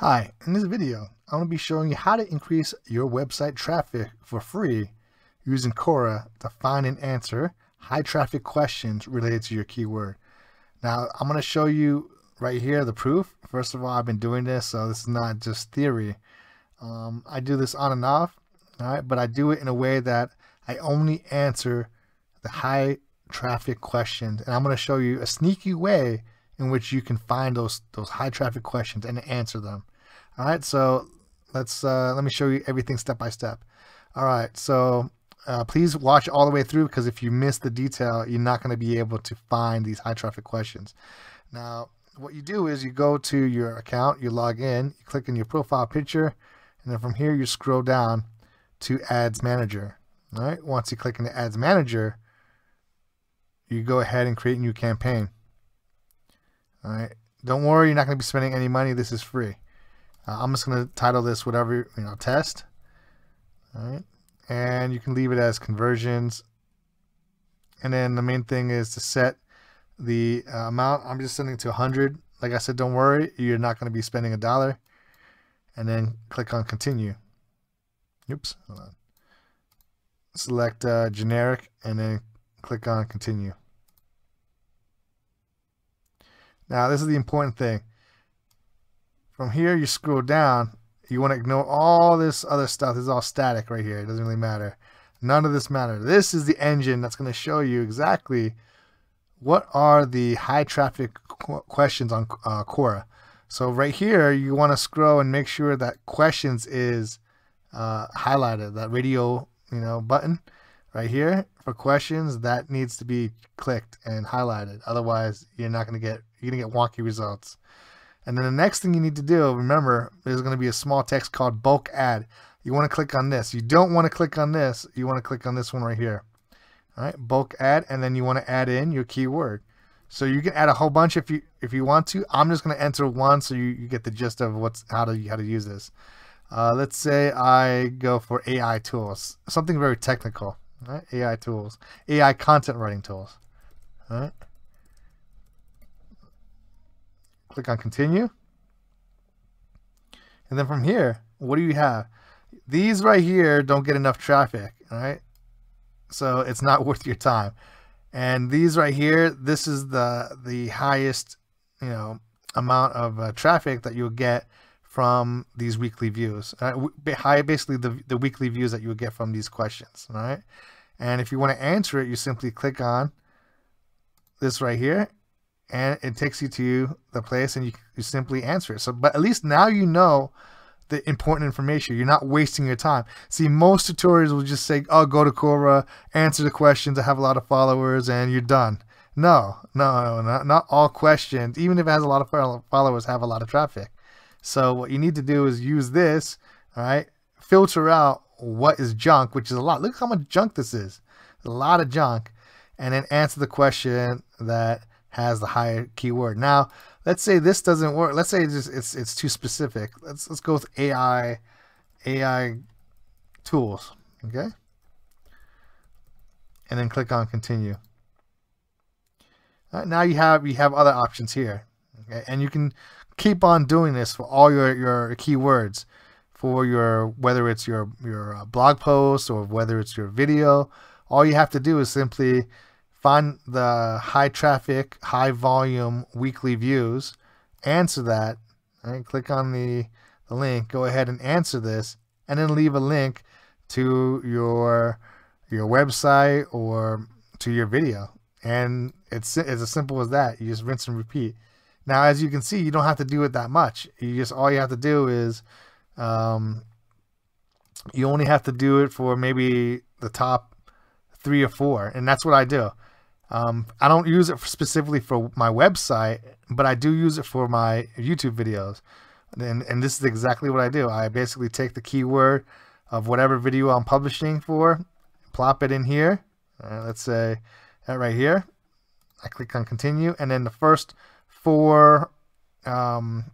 Hi, in this video, I'm going to be showing you how to increase your website traffic for free using Quora to find and answer high traffic questions related to your keyword. Now, I'm going to show you right here the proof. First of all, I've been doing this, so this is not just theory. Um, I do this on and off, all right, but I do it in a way that I only answer the high traffic questions, and I'm going to show you a sneaky way in which you can find those those high traffic questions and answer them. All right, so let's uh, let me show you everything step by step. All right, so uh, please watch all the way through because if you miss the detail, you're not going to be able to find these high traffic questions. Now, what you do is you go to your account, you log in, you click in your profile picture, and then from here you scroll down to Ads Manager. All right, once you click in the Ads Manager, you go ahead and create a new campaign. All right. Don't worry, you're not going to be spending any money. This is free. Uh, I'm just going to title this whatever, you know, test. All right. And you can leave it as conversions. And then the main thing is to set the uh, amount. I'm just setting to 100. Like I said, don't worry, you're not going to be spending a dollar. And then click on continue. Oops, hold on. Select uh, generic and then click on continue. Now, this is the important thing. From here, you scroll down. You want to ignore all this other stuff. This is all static right here. It doesn't really matter. None of this matters. This is the engine that's going to show you exactly what are the high traffic qu questions on uh, Quora. So right here, you want to scroll and make sure that questions is uh, highlighted, that radio you know button right here for questions that needs to be clicked and highlighted otherwise you're not going to get you're going to get wonky results and then the next thing you need to do remember there's going to be a small text called bulk ad you want to click on this you don't want to click on this you want to click on this one right here all right bulk ad and then you want to add in your keyword so you can add a whole bunch if you if you want to i'm just going to enter one so you, you get the gist of what's how to how to use this uh, let's say I go for AI tools, something very technical. Right? AI tools, AI content writing tools. All right. Click on continue. And then from here, what do you have? These right here don't get enough traffic, all right? So it's not worth your time. And these right here, this is the the highest, you know, amount of uh, traffic that you'll get from these weekly views. Uh, high, basically the, the weekly views that you would get from these questions, all right? And if you want to answer it, you simply click on this right here and it takes you to the place and you, you simply answer it. So, but at least now you know the important information. You're not wasting your time. See, most tutorials will just say, oh, go to Quora, answer the questions, I have a lot of followers, and you're done. No, no, not, not all questions, even if it has a lot of followers, have a lot of traffic. So what you need to do is use this, all right, filter out what is junk, which is a lot. Look how much junk this is. A lot of junk. And then answer the question that has the higher keyword. Now, let's say this doesn't work. Let's say it's it's, it's too specific. Let's let's go with AI AI tools. Okay. And then click on continue. Right, now you have you have other options here. Okay, and you can keep on doing this for all your, your keywords for your whether it's your your uh, blog post or whether it's your video all you have to do is simply find the high traffic high volume weekly views answer that right? click on the, the link go ahead and answer this and then leave a link to your your website or to your video and it's it's as simple as that you just rinse and repeat now, as you can see, you don't have to do it that much. You just all you have to do is um, you only have to do it for maybe the top three or four, and that's what I do. Um, I don't use it specifically for my website, but I do use it for my YouTube videos. And, and this is exactly what I do. I basically take the keyword of whatever video I'm publishing for, plop it in here. Uh, let's say that right here. I click on continue, and then the first four um,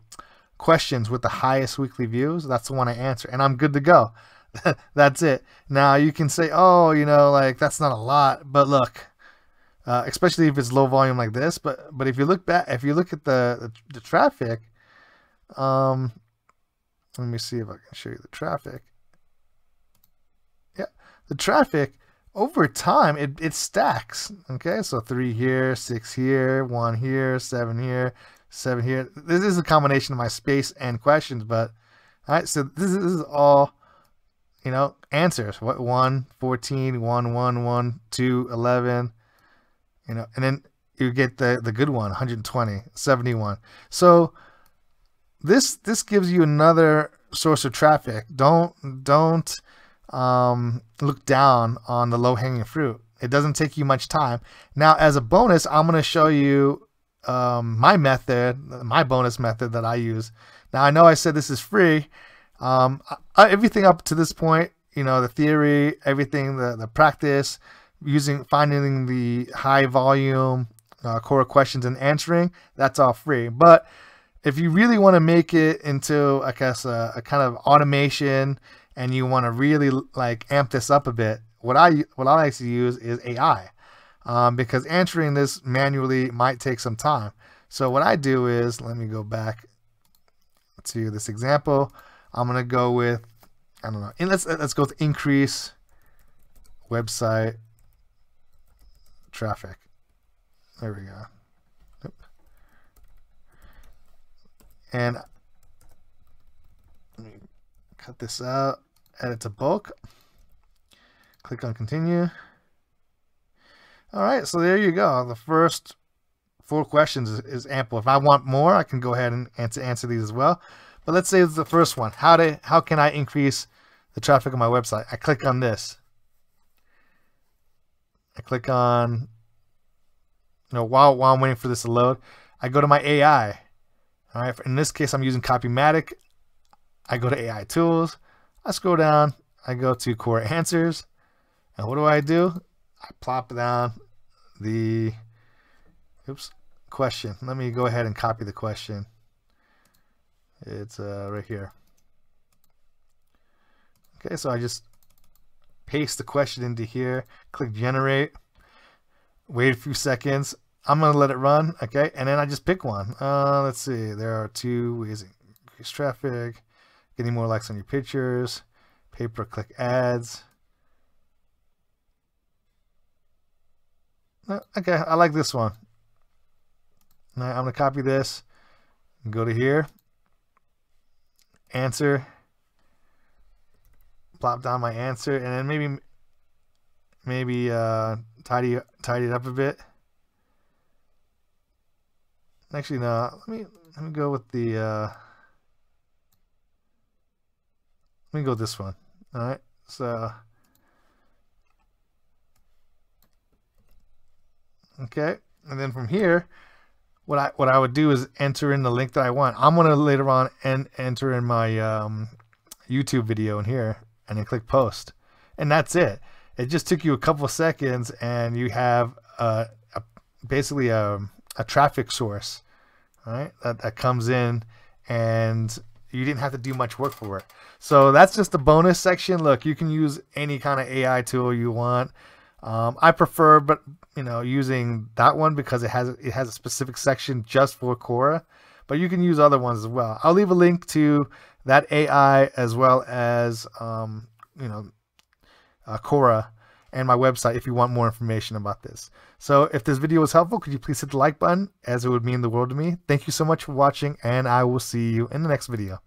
questions with the highest weekly views, that's the one I answer, and I'm good to go. that's it. Now you can say, oh, you know, like that's not a lot, but look, uh, especially if it's low volume like this. But but if you look back, if you look at the the, the traffic, um, let me see if I can show you the traffic. Yeah, the traffic over time it, it stacks. Okay, so three here, six here, one here, seven here, seven here. This is a combination of my space and questions, but all right, so this is, this is all you know answers. What 1, 14, 1, 1, 1, 2, 11, you know, and then you get the the good one 120 71 so this this gives you another source of traffic. Don't don't um, look down on the low hanging fruit. It doesn't take you much time. Now as a bonus i'm going to show you um, my method my bonus method that i use. Now i know i said this is free. Um, everything up to this point you know the theory everything the, the practice using finding the high volume uh, Quora questions and answering, that's all free. But if you really want to make it into, I guess, a, a kind of automation, and you want to really like amp this up a bit, what I what I like to use is AI, um, because answering this manually might take some time. So what I do is, let me go back to this example. I'm gonna go with, I don't know, let's let's go with increase website traffic. There we go. And let me cut this out, edit it to bulk. Click on continue. All right, so there you go. The first four questions is, is, ample. If I want more, I can go ahead and answer, answer these as well. But let's say it's the first one. How to how can I increase the traffic on my website? I click on this. I click on you know, while, while I'm waiting for this to load, I go to my AI. All right, in this case, I'm using Copymatic. I go to AI tools. I scroll down. I go to Quora Answers. And what do I do? I plop down the oops question. Let me go ahead and copy the question. It's uh, right here. Okay, so I just paste the question into here, click generate, wait a few seconds, I'm going to let it run, okay? And then I just pick one. Uh, let's see. There are two ways increase traffic, getting more likes on your pictures, pay-per-click ads. Uh, okay, I like this one. Now I'm going to copy this go to here. Answer. Plop down my answer and then maybe maybe uh, tidy tidy it up a bit. Actually, no. Let me let me go with the. Uh, let me go with this one. All right. So. Okay, and then from here, what I what I would do is enter in the link that I want. I'm gonna later on and enter in my um, YouTube video in here, and then click post, and that's it. It just took you a couple seconds, and you have uh, a, basically a, a traffic source right? That, that comes in and you didn't have to do much work for it. So that's just the bonus section. Look, you can use any kind of AI tool you want. Um, I prefer, but you know, using that one because it has it has a specific section just for Quora. But you can use other ones as well. I'll leave a link to that AI as well as um, you know, uh, Quora and my website if you want more information about this. So if this video was helpful, could you please hit the like button as it would mean the world to me. Thank you so much for watching and I will see you in the next video.